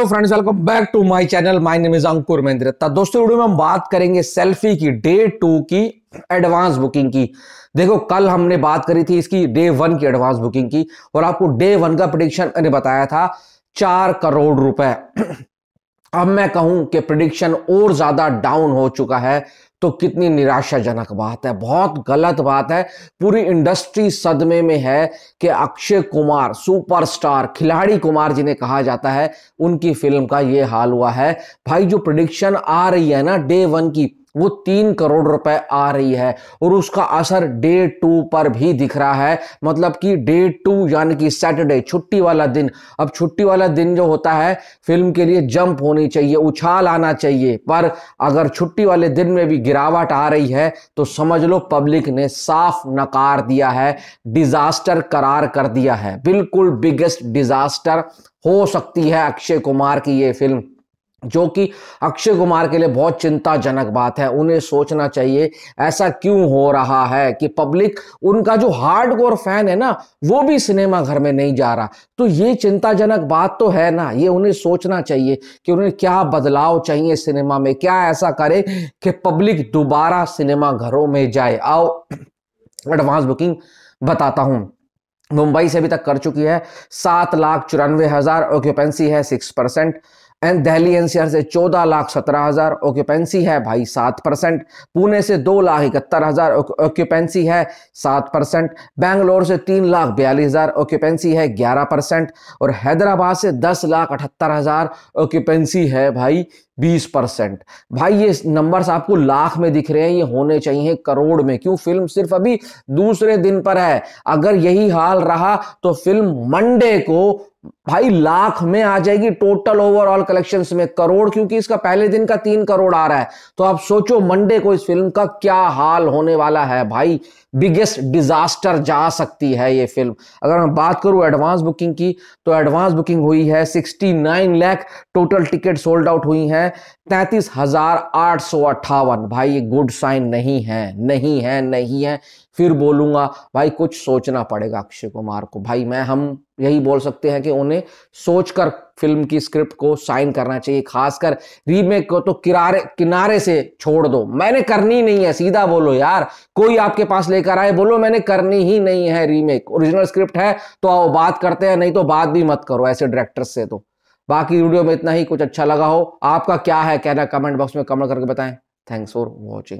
Hello friends welcome back to my channel my name is Ankur Mahendra दोस्तों video में हम बात करेंगे सेल्फी की डे टू की एडवांस बुकिंग की। देखो, कल हमने बात करी थी इसकी डे वन की एडवांस बुकिंग की और आपको डे वन का प्रिडिक्शन मैंने बताया था, चार करोड़ रुपए। अब मैं कहूँ कि प्रिडिक्शन और ज़्यादा डाउन हो चुका है। तो कितनी निराशाजनक बात है, बहुत गलत बात है। पूरी इंडस्ट्री सदमे में है कि अक्षय कुमार, सुपरस्टार, खिलाड़ी कुमार जिन्हें कहा जाता है, उनकी फ़िल्म का ये हाल हुआ है। भाई, जो प्रडिक्शन आ रही है ना डे वन की वो तीन करोड़ रुपए आ रही है और उसका असर डे टू पर भी दिख रहा है। मतलब कि डे टू यानी कि सैटरडे, छुट्टी वाला दिन। अब छुट्टी वाला दिन जो होता है, फ़िल्म के लिए जंप होनी चाहिए, उछाल आना चाहिए। पर अगर छुट्टी वाले दिन में भी गिरावट आ रही है तो समझ लो पब्लिक ने साफ़ नकार दिया है, डिजास्टर करार कर दिया है। बिल्कुल बिगेस्ट डिजास्टर हो सकती है अक्षय कुमार की ये फ़िल्म। जो कि अक्षय कुमार के लिए बहुत चिंताजनक बात है। उन्हें सोचना चाहिए, ऐसा क्यों हो रहा है कि पब्लिक, उनका जो हार्ड कोर फ़ैन है ना, वो भी सिनेमा घर में नहीं जा रहा। तो ये चिंताजनक बात तो है ना, ये उन्हें सोचना चाहिए कि उन्हें क्या बदलाव चाहिए सिनेमा में, क्या ऐसा करे कि पब्लिक दोबारा सिनेमा घरों में जाए। आओ, एडवांस बुकिंग बताता हूँ। मुंबई से अभी तक कर चुकी है, सात लाख चौरानवे हज़ार ऑक्यूपेंसी है six percent and Delhi NCR से चौदह लाख सत्रह हज़ार ऑक्यूपेंसी है भाई सात परसेंट। पुणे से दो लाख इकहत्तर हज़ार ऑक्यूपेंसी है सात परसेंट। बैंगलोर से तीन लाख बयालीस हज़ार ऑक्यूपेंसी है ग्यारह परसेंट। और हैदराबाद से दस लाख अठहत्तर हज़ार ऑक्यूपेंसी है भाई बीस परसेंट। भाई ये नंबर्स आपको लाख में दिख रहे हैं, ये होने चाहिए करोड़ में। क्यों? फ़िल्म सिर्फ़ अभी दूसरे दिन पर है। अगर यही हाल रहा तो फ़िल्म मंडे को भाई, लाख में आ जाएगी टोटल ओवरऑल कलेक्शंस में। करोड़, क्योंकि इसका पहले दिन का तीन करोड़ आ रहा है। तो आप सोचो मंडे को इस फ़िल्म का क्या हाल होने वाला है। भाई बिगेस्ट डिजास्टर जा सकती है ये फ़िल्म अगर मैं बात करूँ एडवांस बुकिंग की तो एडवांस बुकिंग हुई है 69 lakh total ticket sold out हुई है। तैतीस हज़ार आठ सौ अट्ठावन। भाई, ये गुड साइन नहीं है नहीं है नहीं है। फिर बोलूँगा, भाई, कुछ सोचना पड़ेगा अक्षय कुमार को। भाई, मैं हम यही बोल सकते हैं कि उन्हें सोचकर फ़िल्म की स्क्रिप्ट को साइन करना चाहिए, खासकर रीमेक को तो किनारे किनारे से छोड़ दो। मैंने करनी नहीं है, सीधा बोलो यार, कोई आपके पास लेकर आए, बोलो मैंने करनी ही नहीं है रीमेक। ओरिजिनल स्क्रिप्ट है तो आओ बात करते हैं, नहीं तो बात भी मत करो ऐसे डायरेक्टर से तो। बाकी वीडियो में इतना ही, कुछ अच्छा लगा हो। आपका क्या है कहना कमेंट बॉक्स में कमेंट करके बताएँ। Thanks for watching.